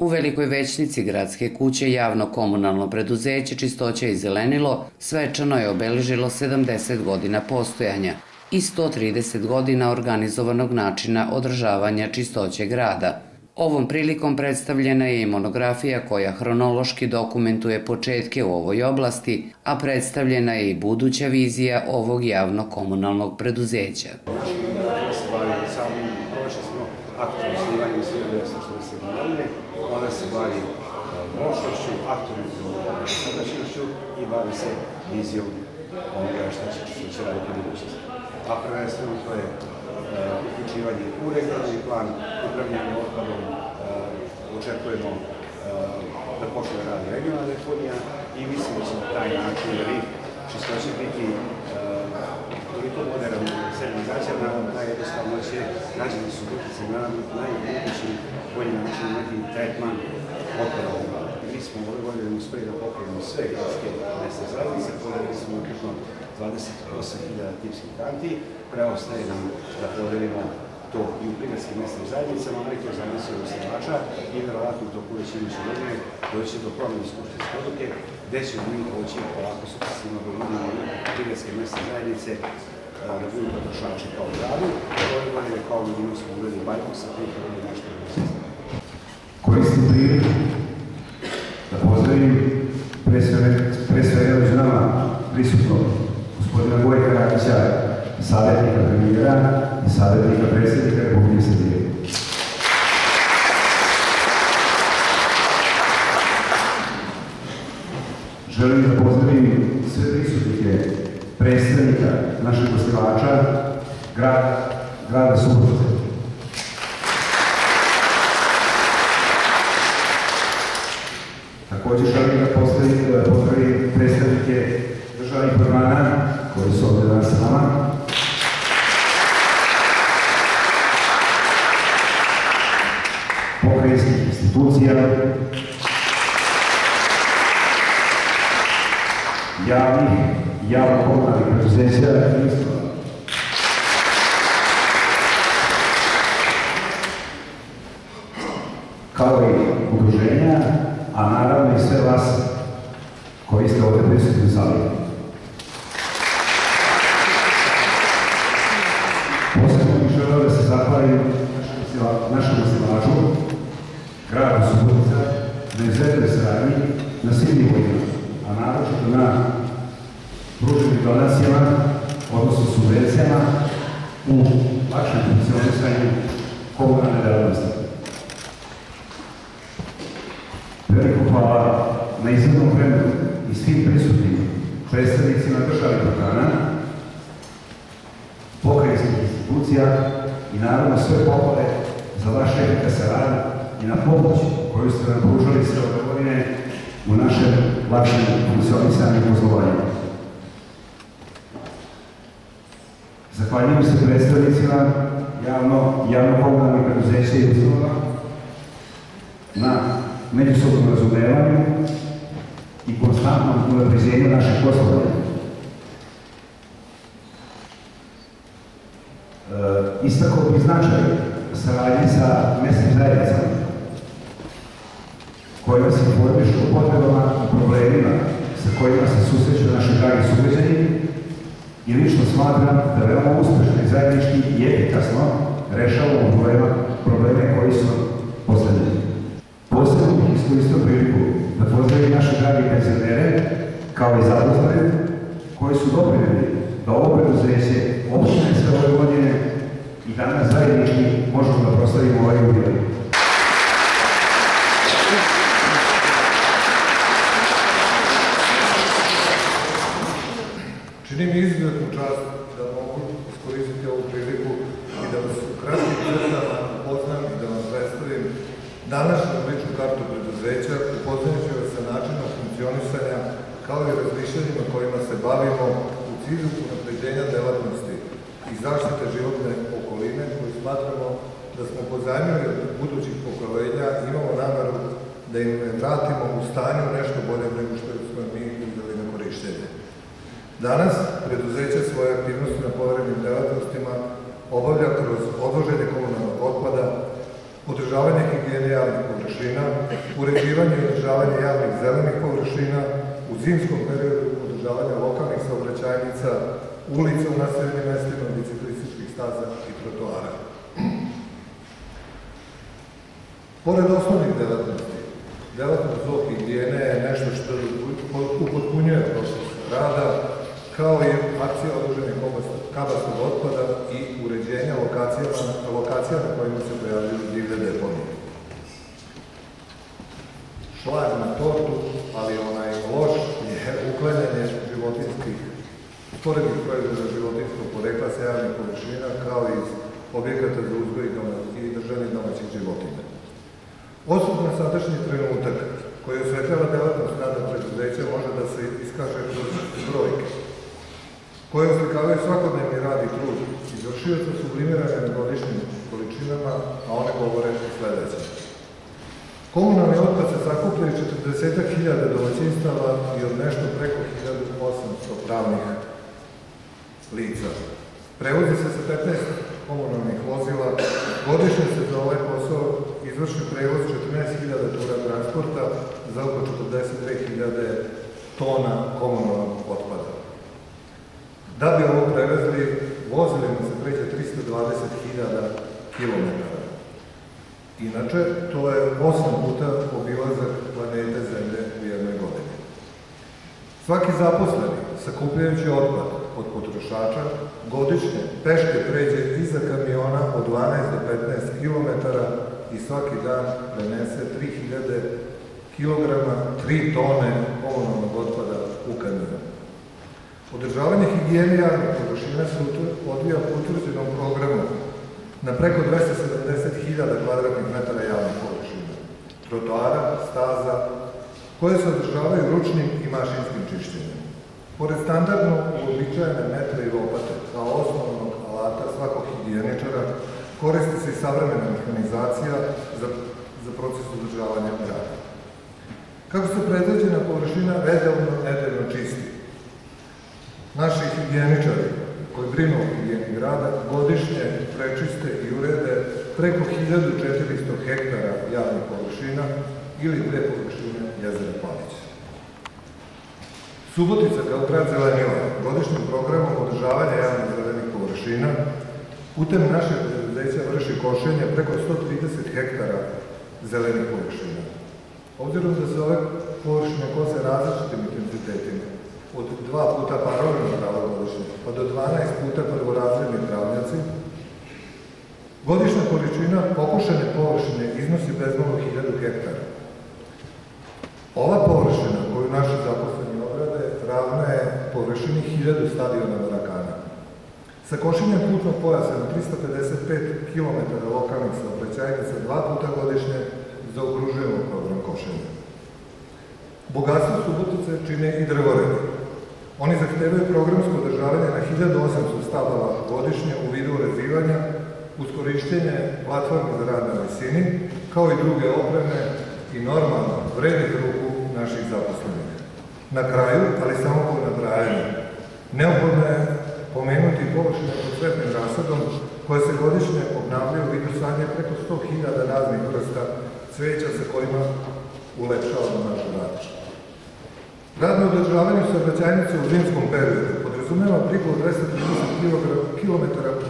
U Velikoj većnici gradske kuće javno komunalno preduzeće Čistoća i zelenilo svečano je obeležilo 70 godina postojanja i 130 godina organizovanog načina održavanja čistoće grada. Ovom prilikom predstavljena je i monografija koja hronološki dokumentuje početke u ovoj oblasti, a predstavljena je i buduća vizija ovog javno-komunalnog preduzeća. Ona se bavi prošlošću, aktualnom sadašnjošću i bavi se vizijom onoga što će, što će raditi u budućnosti. A prvenstveno to je uključivanje u regionalni plan, upravljanje otpadom, očekujemo da počne da radi regionalna deponija i mislim da će na taj način, jer i čisto će biti toliko modern civilizacija, naravno najjednostavno će građani su utice na najmogući bolji način imati tretman otpada Mi smo ove godine uspeli da pokrijemo sve gradske mesne zajednice, podelili smo ukupno 28.000 tipskih kanti, preostaje nam da podelimo to i u prigradskim mesnim zajednicama, ali to zajednice od osnivača i verovatno u toku već imaće godine doći do promjene skupštinske odluke, gde ćemo mi doći polako sukcesivno da uvodimo i prigradske mesne zajednice da budu potrošači kao gradu. Ove godine kao novinu smo uveli bajku sa prihodom i nešto Koristim priliku da pozdravim pre svega, pre svega među nama prisutno gospodina Gojka Rakića, savjetnika premijera i savjetnika predsjednika Republike Srbije. Želim da pozdravim sve prisutnike predstavnika našeg osnivača, grad, grada Subotice. Želim da pozdravim, da pozdravim predstavnike državnih organa koji su ovde danas sa nama. Pokrajinskih institucija, javnih, javno-komunalnih preduzeća i ustanova. kao i udruženja, a naravno i sve vas koji ste ovde prisutni u sali. Posebno bih želeo da se zahvalim našem osnivaču, gradu Subotica, na izvednoj saradnji na svim nivoima, a naročito na pruženim donacijama, odnosno subvencijama u lakšem funkcionisanju komunalne delatnosti. Veliko hvala na izvednom vremenu i svim prisutnim predstavnicima državnih organa, pokrajinskih institucija i naravno sve pohvale za vaš efikasan rad i na pomoć koju ste nam pružali sve ove godine u našem lakšem funkcionisanju poslovanju. Zahvaljujem se predstavnicima javno, javno-komunalnih preduzeća i ustanova na međusobnom razumevanju i konstantnom unapređenju našeg poslovanja. E, istakao bih značaj saradnje sa mesnim zajednicama kojima se informišu o potrebama i problemima sa kojima se susreću naši dragi sugrađani i lično smatram da veoma uspešno i zajednički i efikasno rešavamo problema, probleme koji su poslednji. Posebno bih iskoristio priliku da pozdravim naše dragi penzionere, kao i zaposlene, koji su doprinili preduzeće opštine sve ove godine i danas zajednički možemo da proslavimo ovaj jubilej. Čini mi izuzetnu čast da mogu iskoristiti ovu priliku i da vas u kratkim crtama upoznam i da vam predstavim današnju ličnu kartu preduzeća, upoznajući vas sa načinom funkcionisanja kao i razmišljanjima kojima se bavimo u cilju unapređenja delatnosti i zaštite životne okoline koju smatramo da smo pozajmili od budućih pokolenja imamo nameru da im vratimo u stanju nešto bolje nego što smo mi uzeli na korištenje. Danas preduzeće svoje aktivnosti na poverenim delatnostima obavlja kroz odloženje komunalnog otpada, održavanje higijene javnih površina, uređivanje i održavanje javnih zelenih površina, u zimskom periodu održavanje lokalnih saobraćajnica, ulica u naseljenim mestima, biciklističkih staza i trotoara. Pored osnovnih delatnosti, delatnost zoohigijene je nešto što upotpunjuje proces rada, kao i sporednih proizvoda životinskog porekla sa javnih površina, kao i iz objekata za uzgoj i držanje domaćih životinja. Osobno sadašnji trenutak koji osvetljava delatnost rada preduzeća može da se iskaže kroz brojke, koje oslikavaju svakodnevni rad i trud izvršioca sublimirane na godišnjim količinama, a one govore o sledećem. Komunalni otpad se sakuplja iz 40.000 domaćinstava i od nešto preko 1800 pravnih lica. Prevozi se sa 15 komunalnih vozila, godišnje se za ovaj posao izvrši prevoz 14.000 tura transporta za oko 42.000 tona komunalnog otpada. Da bi ovo prevezli, vozilima se pređe 320.000 km. Inače, to je 8 puta obilazak planete Zemlje u jednoj godini. Svaki zaposleni, sakupljajući otpad od potrošača, godišnje peške pređe iza kamiona od 12 do 15 km i svaki dan prenese 3000 kg, 3 tone komunalnog otpada u kamion. Održavanje higijene javnih površina se odvija po utvrđenom programu na preko 270.000 kvadratnih metara javnih površina, trotoara, staza, koje se održavaju ručnim i mašinskim čišćenjem. Pored standardno uobičajene metre i lopate kao osnovnog alata svakog higijeničara, koristi se i savremena mehanizacija za, za proces održavanja grada. Kako se predveđena površina redovno, nedeljno čisti? Naši higijeničari koji brinu o higijeni grada godišnje prečiste i urede preko 1400 hektara javnih površina ili dve površine jezera Palića. Subotica kao grad Zelenila godišnjim programom održavanja javnih zelenih površina putem naše preduzeća vrši košenje preko 130 hektara zelenih površina. Obzirom da se ove površine kose različitim intenzitetima, od dva puta parovno pravo godišnje, pa do 12 puta prvorazredni travnjaci, godišnja količina pokušane površine iznosi bezmalo 1000 hektara. Ova površina koju naši zaposleni obrade ravna je površini 1000 stadiona Marakana. Sa košenjem putnog pojasa na 355 km lokalnih saobraćajnica dva puta godišnje zaokružujemo program košenja. Bogatstvo Subotice čine i drvoredi. Oni zahtevaju programsko održavanje na 1800 stabala godišnje u vidu rezivanja, uz korišćenje platforme za rad na visini, kao i druge opreme i normalno vrednih ruku naših zaposlenih. Na kraju, ali samo po nabrajanju, neophodno je pomenuti površine pod svetnim rasadom koje se godišnje obnavljaju u vidu sadnje preko 100.000 raznih vrsta cveća sa kojima ulepšavamo naš rad. Rad na održavanju saobraćajnice u zimskom periodu podrazumeva od 230 km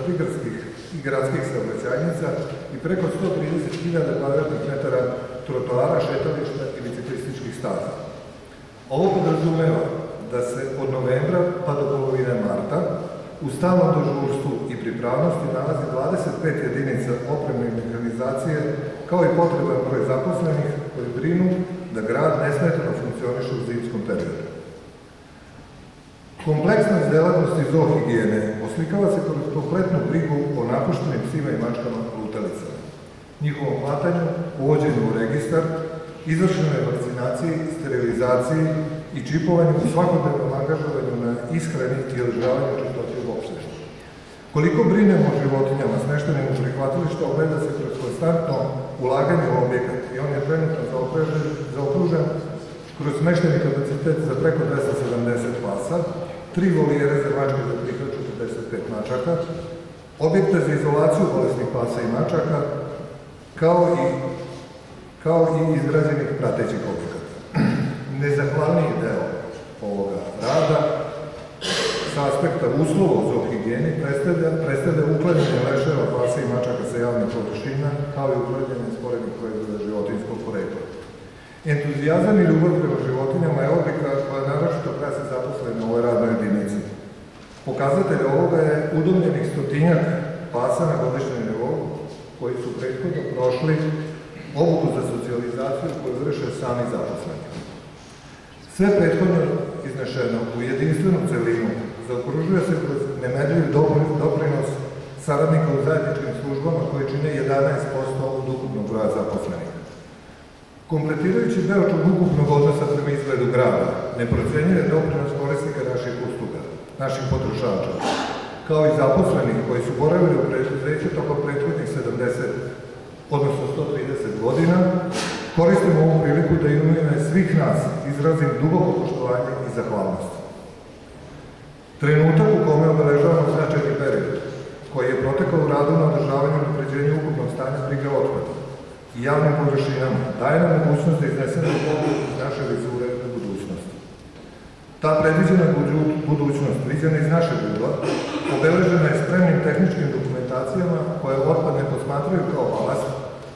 prigradskih i gradskih saobraćajnica i preko 130.000 kvadratnih metara trotoara, šetališta i biciklističkih staza. Ovo podrazumeva da se od novembra pa do polovine marta u stalnom dežurstvu i pripravnosti nalazi 25 jedinica opremne i mehanizacije kao i potreban broj zaposlenih koji brinu da grad nesmetano funkcioniše u zimskom periodu. Kompleksnost delatnosti zoohigijene oslikava se kroz kompletnu brigu o napuštenim psima i mačkama lutalicama, njihovom hvatanju, uvođenju u registar, izvršenoj vakcinaciji, sterilizaciji i čipovanju u svakodnevnom angažovanju na ishrani i održavanju čistoće u opštini. Koliko brinemo o životinjama smeštenim u prihvatilišta ogleda se kroz konstantno ulaganje u objekat i on je trenutno zaokružen kroz smešteni kapacitet za preko 270 pasa, tri volijere za mačke za prihvat 45 mačaka, objekte za izolaciju bolesnih pasa i mačaka, kao i, kao i izgrađenih pratećih objekata. Nezahvalniji deo ovoga rada sa aspekta uslova u zoohigijeni predstavlja, predstavlja uklanjanje leševa, pasa i mačaka sa javnih površina, kao i uklanjanje sporednih proizvoda životinskog porekla. Entuzijazam i ljubav prema životinjama je odlika koja naročito krasi zaposlene u ovoj radnoj jedinici. Pokazatelj ovoga je udomljenih stotinjak pasa na godišnjem nivou, koji su prethodno prošli obuku za socijalizaciju koju vrše sami zaposleni. Sve prethodno iznešeno u jedinstvenu celinu zaokružuje se kroz nemedljiv doprinos saradnika u zajedničkim službama koje čine 11% od ukupnog broja zaposlenih. Kompletirajući deo tog ukupnog odnosa prema izgledu grada, neprocenjuje doprinos korisnika naših usluga, naših potrošača, kao i zaposlenih koji su boravili u preduzeću tokom prethodnih 70, odnosno 130 godina, koristim ovu priliku da ime svih nas izrazim duboko poštovanje i zahvalnost. Trenutak u kome obeležavamo značajni period, koji je protekao u radu na održavanju i napređenju ukupnog stanja brige otpada i javnim površinama, daje nam mogućnost da iznesemo pogled iz naše vizure u budućnosti. Ta predviđena budućnost, viđena iz naše ugla, obeležena je spremnim tehničkim dokumentacijama koje otpad ne posmatraju kao balast,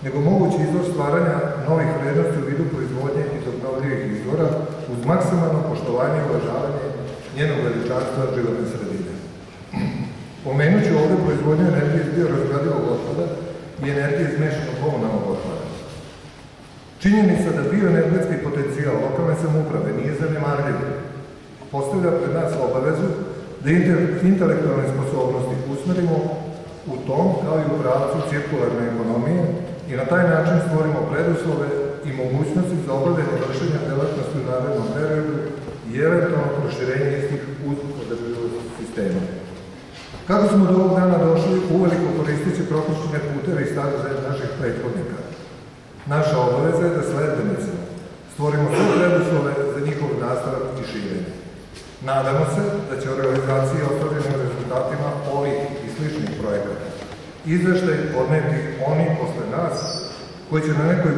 nego mogući izvor stvaranja novih vrednosti u vidu proizvodnje iz obnovljivih izvora uz maksimalno poštovanje i uvažavanje njenog veličanstva životne sredine. Pomenuću ovde proizvodnju energije iz biorazgradivog otpada i energije iz mešanog komunalnog otpada. Činjenica da bioenergetski potencijal lokalne samuprave nije zanemarljiv, postavlja pred nas obavezu da intelektualne sposobnosti usmerimo u tom kao i u pravcu cirkularne ekonomije i na taj način stvorimo preduslove i mogućnosti za obavljanje vršenja delatnosti u narednom periodu i eventualno proširenje istih uz održivost sistema. Kako smo do ovog dana došli, uveliko koristići propuštene puteve i stadize naših prethodnika. Naša obaveza je da sledbenicima stvorimo sve preduslove za njihov nastavak i širenje. Nadamo se da će o realizaciji ostvarenim rezultatima ovih i sličnih projekata izveštaj podneti oni posle nas, koji će na nekoj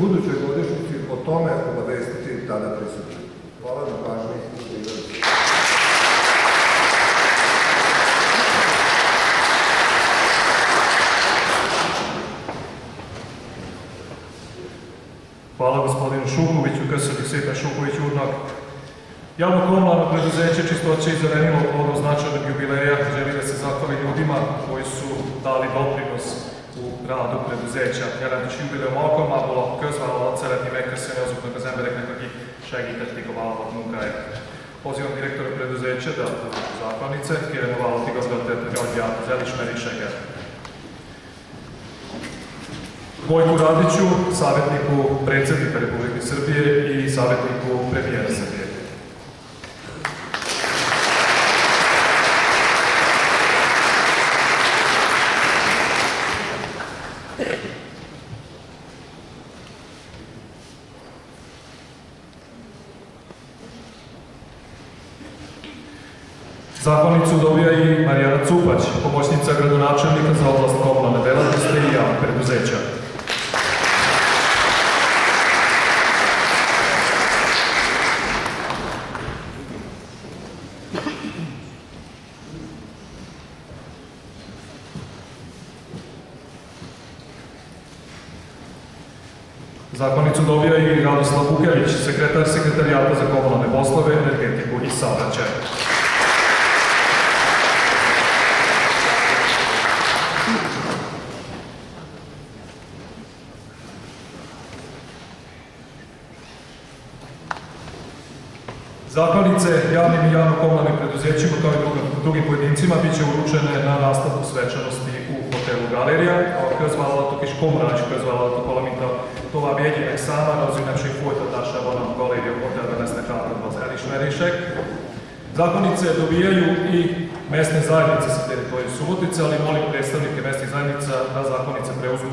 budućoj godišnici o tome obavestiti tada prisutni. Hvala na pažnji. Hvala gospodinu Šukoviću, Ksati Sveta Šuković Urnak. Javno komunalno preduzeće Čistoće i zelenilo povodom značajnog jubileja želi da se zahvali ljudima koji su dali doprinos u radu preduzettja. Jelentős jubileum alkalmából a közvállalat szeretné megköszönni azoknak az embereknek, akik segítették a vállalat munkáját. Pozivom direktora preduzeća da zahvalnice, kérem a vállalat igazgatóját, hogy adja az elismeréseket. Vojku Radiću, savjetniku predsjednika Republike Srbije i savjetniku premijera Srbije. Zahvalnicu dobija i Marijana Cupać, pomoćnica gradonačelnika za oblast komunalne delatnosti i javne preduzeća. Zahvalnicu dobija i Radoslav Bukević, sekretar sekretarijata za komunalne poslove, energetiku i saobraćaj. Zahvalnice javnim i javno-komunalnim preduzećima kao i drugim, pojedincima bit će uručene na nastavku svečanosti u hotelu Galerija, a közvállalatok és kommunális közvállalatok, valamint a továbbiegyének számára az ünnepség folytatásában a Galéria Hotelben lesznek átadva az elismerések. Zahvalnice dobijaju i mesne zajednice sa teritorije Subotice, ali molim predstavnike mesnih zajednica da zahvalnice preuzmu